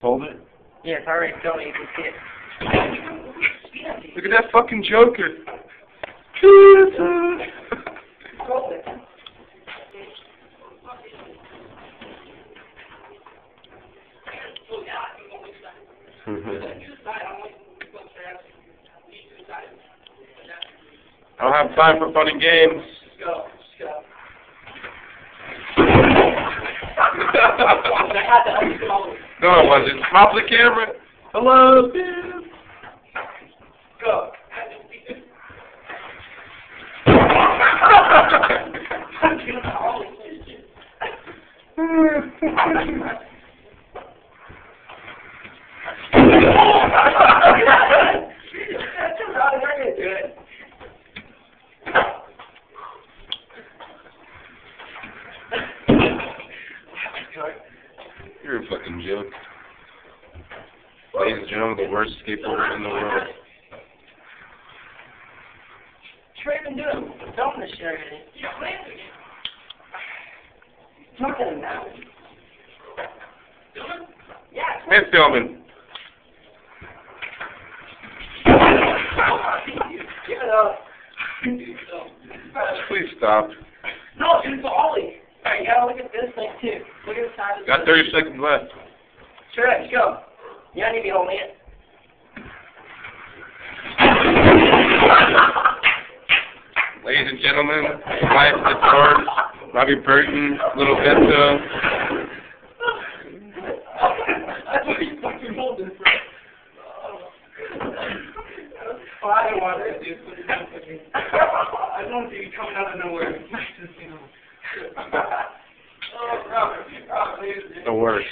Hold it. Yeah, it's already filming. You can see it. Look at that fucking Joker. Jesus. Hold it. I don't have time for fun and games. Go. Go. no, it wasn't. Pop the camera. Hello, man. Go. You're a fucking joke. Ladies and gentlemen, the worst skateboarder in the world. What you even doing? Filming this shit already. Not gonna now. Yeah. Hey, filming. Give it up. Please stop. No, it's the ollie you gotta look at this thing too. Look at the size of Got 30 seconds left. Stretch, go. You don't need to be holding it. Ladies and gentlemen, life the torch, Robbie Burton, Little Vesta. That's what you fucking hold this for. I don't want to do I don't want to be coming out of nowhere. Oh, the worst.